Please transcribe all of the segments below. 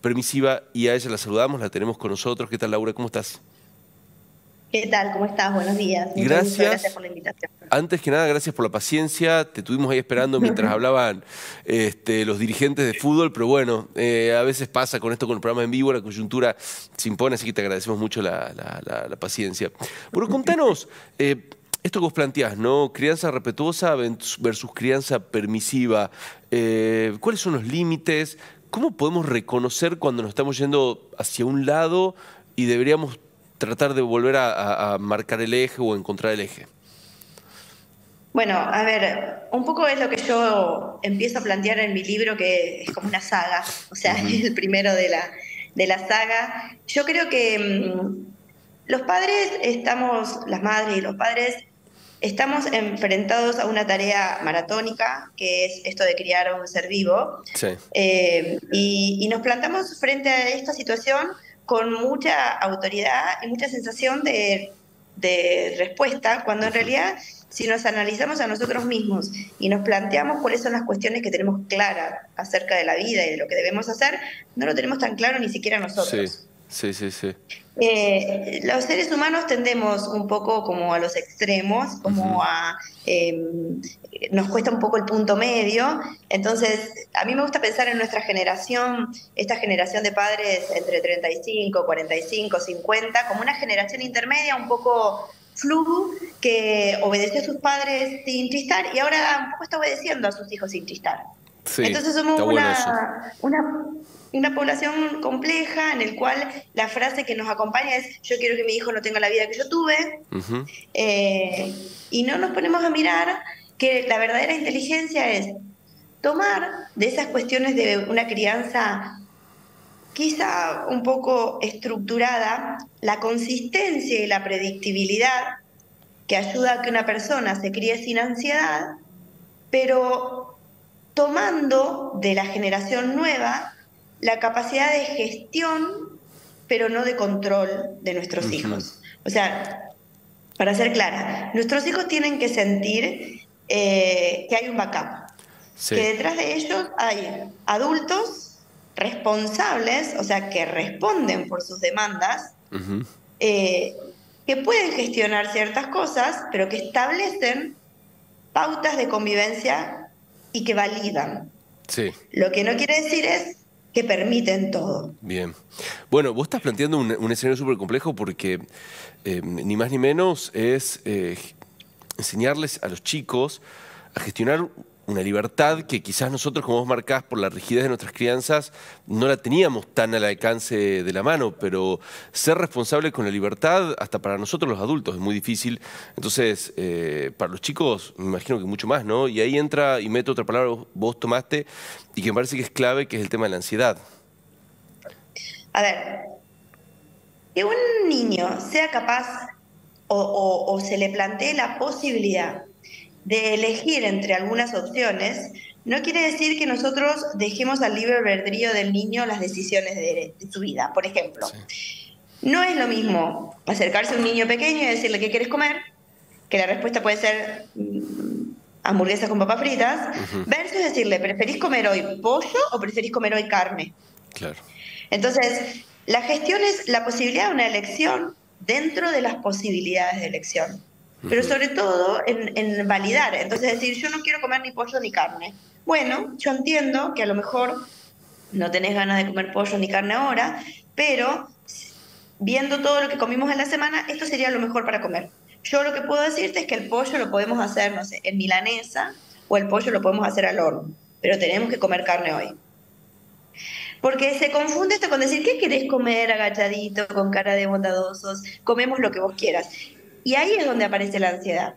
permisiva y a ella la saludamos, la tenemos con nosotros. ¿Qué tal Laura? ¿Cómo estás? ¿Qué tal? ¿Cómo estás? Buenos días. gracias. gracias por la invitación. Antes que nada, gracias por la paciencia. Te tuvimos ahí esperando mientras hablaban este, los dirigentes de fútbol, pero bueno, eh, a veces pasa con esto, con el programa en vivo, la coyuntura se impone, así que te agradecemos mucho la, paciencia. Bueno, contanos, eh, esto que vos planteás, ¿no? Crianza respetuosa versus crianza permisiva. Eh, ¿Cuáles son los límites? ¿Cómo podemos reconocer cuando nos estamos yendo hacia un lado y deberíamos tratar de volver a, marcar el eje o encontrar el eje? Bueno, a ver, un poco es lo que yo empiezo a plantear en mi libro, que es como una saga, o sea, es el primero de la, de la saga. Yo creo que mm, los padres estamos, las madres y los padres, estamos enfrentados a una tarea maratónica, que es esto de criar a un ser vivo, eh, y, y nos plantamos frente a esta situación con mucha autoridad y mucha sensación de, respuesta, cuando en realidad si nos analizamos a nosotros mismos y nos planteamos cuáles son las cuestiones que tenemos claras acerca de la vida y de lo que debemos hacer, no lo tenemos tan claro ni siquiera nosotros. Sí, sí, sí. Eh, los seres humanos tendemos un poco como a los extremos, como a... Em, nos cuesta un poco el punto medio. Entonces, a mí me gusta pensar en nuestra generación, esta generación de padres entre 35, 45, 50, como una generación intermedia un poco flu que obedeció a sus padres sin chistar y ahora un poco está obedeciendo a sus hijos sin chistar. Entonces somos una, una, una población compleja en el cual la frase que nos acompaña es yo quiero que mi hijo no tenga la vida que yo tuve eh, y no nos ponemos a mirar que la verdadera inteligencia es tomar de esas cuestiones de una crianza quizá un poco estructurada la consistencia y la predictibilidad que ayuda a que una persona se críe sin ansiedad, pero tomando de la generación nueva la capacidad de gestión, pero no de control de nuestros hijos. O sea, para ser clara, nuestros hijos tienen que sentir eh, que hay un backup, que detrás de ellos hay adultos responsables, o sea, que responden por sus demandas, eh, que pueden gestionar ciertas cosas, pero que establecen pautas de convivencia y que validan. Sí. Lo que no quiere decir es que permiten todo. Bien. Bueno, vos estás planteando un, escenario súper complejo porque eh, ni más ni menos es eh, enseñarles a los chicos a gestionar una libertad que quizás nosotros, como vos marcás, por la rigidez de nuestras crianzas, no la teníamos tan al alcance de la mano, pero ser responsable con la libertad, hasta para nosotros los adultos, es muy difícil. Entonces, eh, para los chicos, me imagino que mucho más, ¿no? Y ahí entra, y meto otra palabra, vos tomaste, y que me parece que es clave, que es el tema de la ansiedad. A ver, que un niño sea capaz o se le plantee la posibilidad de elegir entre algunas opciones, no quiere decir que nosotros dejemos al libre albedrío del niño las decisiones de, su vida. Por ejemplo, no es lo mismo acercarse a un niño pequeño y decirle qué quieres comer, que la respuesta puede ser mm, hamburguesas con papas fritas, versus decirle, ¿preferís comer hoy pollo o preferís comer hoy carne? Claro. Entonces, la gestión es la posibilidad de una elección dentro de las posibilidades de elección pero sobre todo en, validar. Entonces decir, yo no quiero comer ni pollo ni carne. Bueno, yo entiendo que a lo mejor no tenés ganas de comer pollo ni carne ahora, pero viendo todo lo que comimos en la semana, esto sería lo mejor para comer. Yo lo que puedo decirte es que el pollo lo podemos hacer, no sé, en milanesa o el pollo lo podemos hacer al horno, pero tenemos que comer carne hoy. Porque se confunde esto con decir, ¿qué querés comer agachadito, con cara de bondadosos? Comemos lo que vos quieras. Y ahí es donde aparece la ansiedad.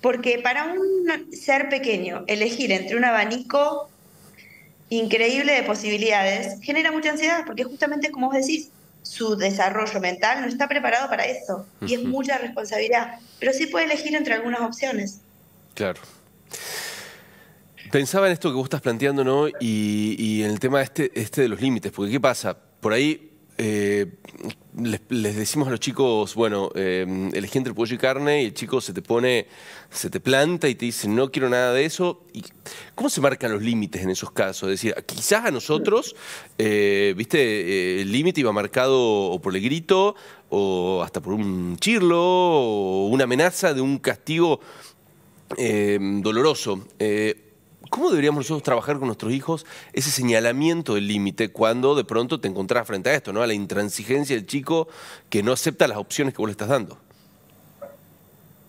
Porque para un ser pequeño, elegir entre un abanico increíble de posibilidades genera mucha ansiedad, porque justamente como vos decís, su desarrollo mental no está preparado para eso y es mucha responsabilidad, pero sí puede elegir entre algunas opciones. Claro. Pensaba en esto que vos estás planteando, ¿no? Y, en el tema este, este de los límites, porque ¿qué pasa? Por ahí eh, les, decimos a los chicos, bueno, eh, elegí entre pollo y carne y el chico se te pone, se te planta y te dice, no quiero nada de eso. ¿Y ¿Cómo se marcan los límites en esos casos? Es decir, quizás a nosotros, eh, viste, eh, el límite iba marcado o por el grito o hasta por un chirlo o una amenaza de un castigo doloroso. ¿Cómo deberíamos nosotros trabajar con nuestros hijos ese señalamiento del límite cuando de pronto te encontrás frente a esto, ¿no? a la intransigencia del chico que no acepta las opciones que vos le estás dando?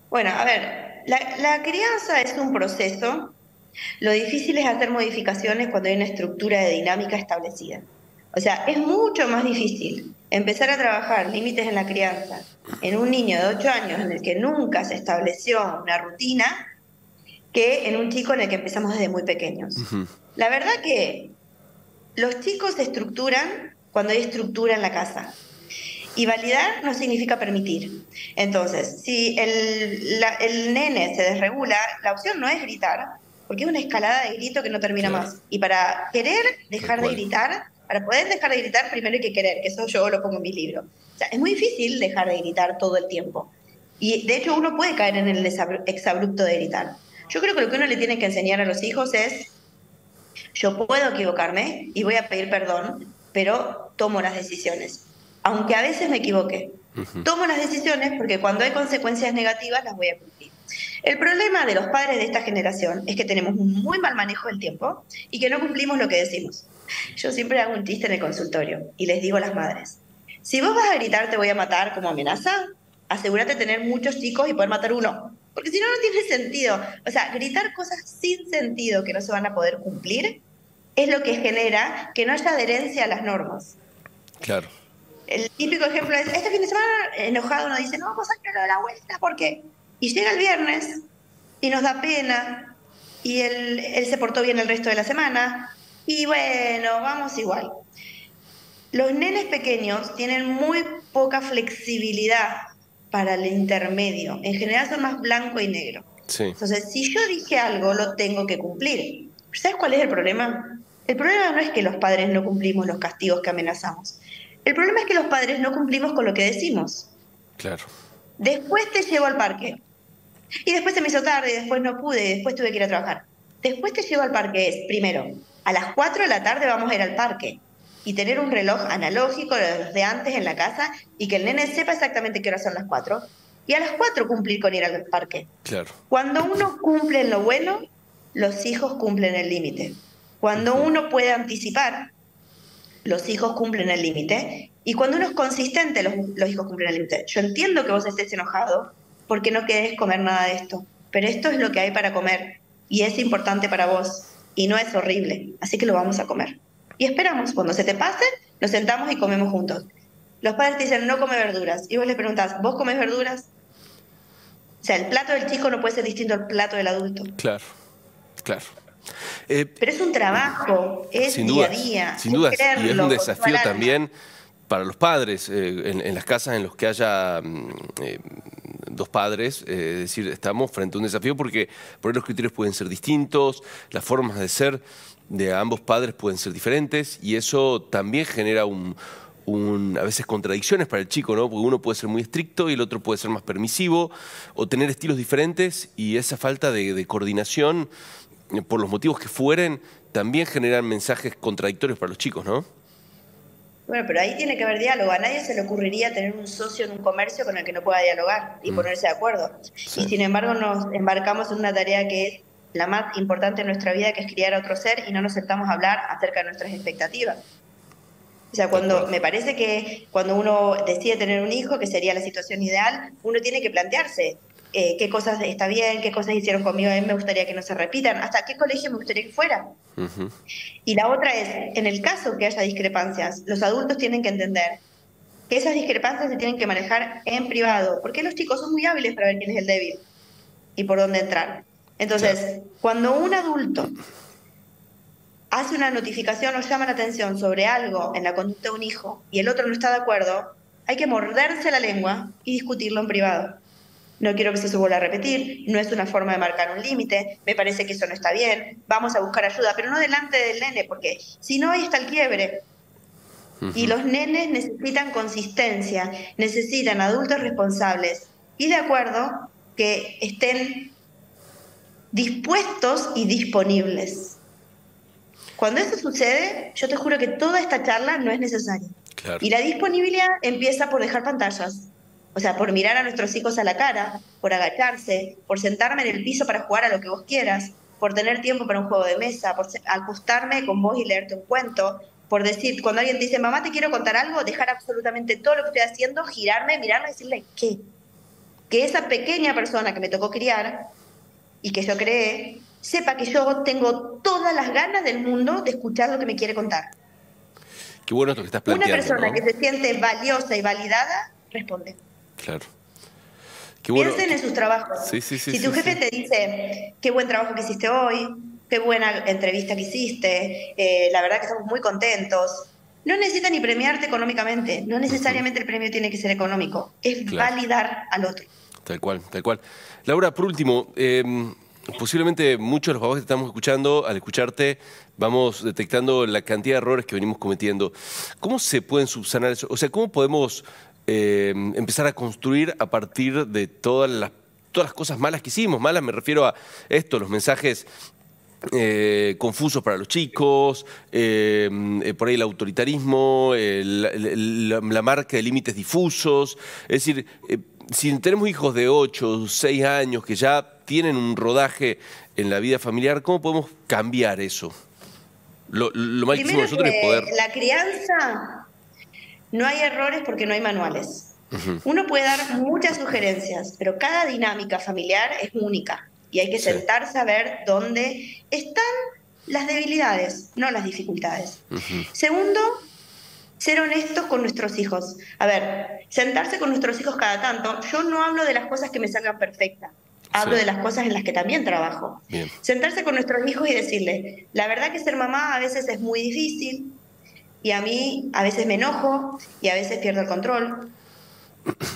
Bueno, a ver, la, crianza es un proceso. Lo difícil es hacer modificaciones cuando hay una estructura de dinámica establecida. O sea, es mucho más difícil empezar a trabajar límites en la crianza en un niño de 8 años en el que nunca se estableció una rutina que en un chico en el que empezamos desde muy pequeños. La verdad que los chicos se estructuran cuando hay estructura en la casa. Y validar no significa permitir. Entonces, si el, el nene se desregula, la opción no es gritar, porque es una escalada de grito que no termina más. Y para querer dejar de gritar, para poder dejar de gritar, primero hay que querer, que eso yo lo pongo en mi libro. O sea, es muy difícil dejar de gritar todo el tiempo. Y de hecho uno puede caer en el exabrupto de gritar. Yo creo que lo que uno le tiene que enseñar a los hijos es, yo puedo equivocarme y voy a pedir perdón, pero tomo las decisiones, aunque a veces me equivoque. Tomo las decisiones porque cuando hay consecuencias negativas las voy a cumplir. El problema de los padres de esta generación es que tenemos un muy mal manejo del tiempo y que no cumplimos lo que decimos. Yo siempre hago un chiste en el consultorio y les digo a las madres, si vos vas a gritar te voy a matar como amenaza, asegúrate de tener muchos chicos y poder matar uno. Porque si no, no tiene sentido. O sea, gritar cosas sin sentido que no se van a poder cumplir es lo que genera que no haya adherencia a las normas. Claro. El típico ejemplo es, este fin de semana enojado uno dice, no, vamos a hacer lo de la vuelta, ¿por qué? Y llega el viernes y nos da pena y él, él se portó bien el resto de la semana y bueno, vamos igual. Los nenes pequeños tienen muy poca flexibilidad para el intermedio. En general son más blanco y negro. Entonces, si yo dije algo, lo tengo que cumplir. ¿Sabes cuál es el problema? El problema no es que los padres no cumplimos los castigos que amenazamos. El problema es que los padres no cumplimos con lo que decimos. Claro. Después te llevo al parque. Y después se me hizo tarde, y después no pude, y después tuve que ir a trabajar. Después te llevo al parque es, primero, a las 4 de la tarde vamos a ir al parque y tener un reloj analógico de los de antes en la casa y que el nene sepa exactamente qué hora son las 4 y a las 4 cumplir con ir al parque. Claro. Cuando uno cumple en lo bueno, los hijos cumplen el límite. Cuando uno puede anticipar, los hijos cumplen el límite. Y cuando uno es consistente, los, los hijos cumplen el límite. Yo entiendo que vos estés enojado porque no querés comer nada de esto, pero esto es lo que hay para comer y es importante para vos y no es horrible, así que lo vamos a comer y esperamos. Cuando se te pase, nos sentamos y comemos juntos. Los padres te dicen, no come verduras. Y vos le preguntás, ¿vos comes verduras? O sea, el plato del chico no puede ser distinto al plato del adulto. Claro, claro. Eh, Pero es un trabajo, es día a día. Sin duda, y es un desafío también para los padres, eh, en, las casas en las que haya mm, eh, dos padres, es decir, estamos frente a un desafío porque por los criterios pueden ser distintos, las formas de ser de ambos padres pueden ser diferentes y eso también genera un, a veces contradicciones para el chico, ¿no? Porque uno puede ser muy estricto y el otro puede ser más permisivo o tener estilos diferentes y esa falta de, coordinación, eh, por los motivos que fueren, también generan mensajes contradictorios para los chicos, ¿no? Bueno, pero ahí tiene que haber diálogo. A nadie se le ocurriría tener un socio en un comercio con el que no pueda dialogar y mm. ponerse de acuerdo. Y sin embargo nos embarcamos en una tarea que es la más importante en nuestra vida, que es criar a otro ser, y no nos sentamos a hablar acerca de nuestras expectativas. O sea, cuando me parece que cuando uno decide tener un hijo, que sería la situación ideal, uno tiene que plantearse eh, qué cosas está bien, qué cosas hicieron conmigo, a mí me gustaría que no se repitan, hasta qué colegio me gustaría que fuera. Y la otra es, en el caso que haya discrepancias, los adultos tienen que entender que esas discrepancias se tienen que manejar en privado, porque los chicos son muy hábiles para ver quién es el débil y por dónde entrar. Entonces, cuando un adulto hace una notificación o llama la atención sobre algo en la conducta de un hijo y el otro no está de acuerdo, hay que morderse la lengua y discutirlo en privado. No quiero que se vuelva a repetir, no es una forma de marcar un límite, me parece que eso no está bien, vamos a buscar ayuda, pero no delante del nene, porque si no, ahí está el quiebre. Y los nenes necesitan consistencia, necesitan adultos responsables y de acuerdo que estén dispuestos y disponibles. Cuando eso sucede, yo te juro que toda esta charla no es necesaria. Y la disponibilidad empieza por dejar pantallas. O sea, por mirar a nuestros hijos a la cara, por agacharse, por sentarme en el piso para jugar a lo que vos quieras, por tener tiempo para un juego de mesa, por acostarme con vos y leerte un cuento, por decir, cuando alguien dice, mamá, te quiero contar algo, dejar absolutamente todo lo que estoy haciendo, girarme, mirarla y decirle, ¿qué? Que esa pequeña persona que me tocó criar y que yo creé, sepa que yo tengo todas las ganas del mundo de escuchar lo que me quiere contar. Qué bueno esto que estás planteando. Una persona que se siente valiosa y validada, responde. Claro. Piensen en sus trabajos. si tu jefe te dice, qué buen trabajo que hiciste hoy, qué buena entrevista que hiciste, eh, la verdad que estamos muy contentos. No necesita ni premiarte económicamente, no necesariamente el premio tiene que ser económico, es validar al otro. Tal cual, tal cual. Laura, por último, em, posiblemente muchos de los papás que estamos escuchando, al escucharte, vamos detectando la cantidad de errores que venimos cometiendo. ¿Cómo se pueden subsanar eso? O sea, ¿cómo podemos eh, empezar a construir a partir de todas las, todas las cosas malas que hicimos. Malas me refiero a esto, los mensajes eh, confusos para los chicos, eh, por ahí el autoritarismo, la, marca de límites difusos. Es decir, si tenemos hijos de 8, 6 años que ya tienen un rodaje en la vida familiar, ¿cómo podemos cambiar eso? Lo, mal que hicimos nosotros es poder... La crianza no hay errores porque no hay manuales. Uno puede dar muchas sugerencias, pero cada dinámica familiar es única y hay que sentarse a ver dónde están las debilidades, no las dificultades. Segundo, ser honestos con nuestros hijos. A ver, sentarse con nuestros hijos cada tanto. Yo no hablo de las cosas que me salgan perfectas. Hablo de las cosas en las que también trabajo. Sentarse con nuestros hijos y decirle, la verdad que ser mamá a veces es muy difícil, y a mí a veces me enojo y a veces pierdo el control,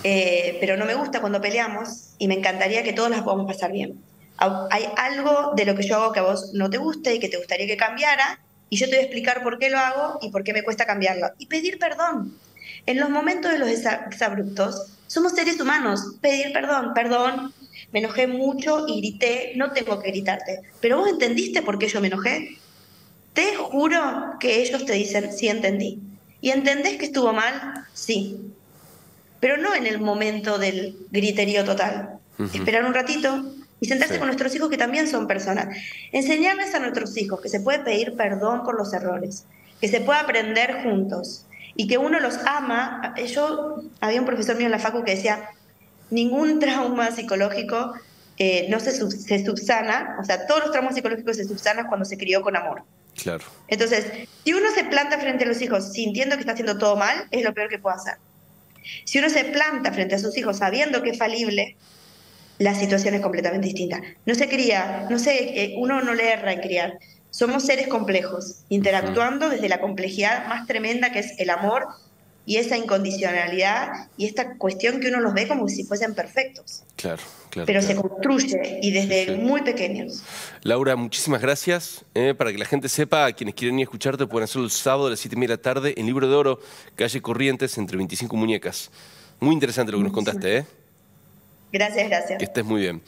eh, pero no me gusta cuando peleamos y me encantaría que todos las podamos pasar bien. Hay algo de lo que yo hago que a vos no te guste y que te gustaría que cambiara y yo te voy a explicar por qué lo hago y por qué me cuesta cambiarlo. Y pedir perdón. En los momentos de los exabruptos, somos seres humanos. Pedir perdón, perdón, me enojé mucho y grité, no tengo que gritarte. Pero vos entendiste por qué yo me enojé. Te juro que ellos te dicen, sí entendí. ¿Y entendés que estuvo mal? Sí. Pero no en el momento del griterío total. Esperar un ratito y sentarse con nuestros hijos que también son personas. Enseñarles a nuestros hijos que se puede pedir perdón por los errores, que se puede aprender juntos y que uno los ama. Yo había un profesor mío en la facu que decía, ningún trauma psicológico eh, no se, se subsana, o sea, todos los traumas psicológicos se subsanan cuando se crió con amor. Claro. Entonces, si uno se planta frente a los hijos sintiendo que está haciendo todo mal, es lo peor que puede hacer. Si uno se planta frente a sus hijos sabiendo que es falible, la situación es completamente distinta. No se cría, no sé, eh, uno no le erra en criar. Somos seres complejos, interactuando desde la complejidad más tremenda que es el amor y esa incondicionalidad y esta cuestión que uno los ve como si fuesen perfectos. Claro, claro. Pero se construye y desde muy pequeños. Laura, muchísimas gracias. Eh, para que la gente sepa, quienes quieren ir a escucharte pueden hacerlo el sábado a las 7 de la tarde en Libro de Oro, calle Corrientes, entre 25 muñecas. Muy interesante lo que nos contaste, ¿eh? Gracias, gracias. Que estés muy bien.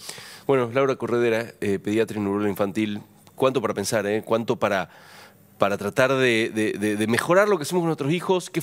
Bueno, Laura Corredera, eh, pediatra y infantil. ¿Cuánto para pensar, eh? ¿Cuánto para, para tratar de, de mejorar lo que hacemos con nuestros hijos? ¿Qué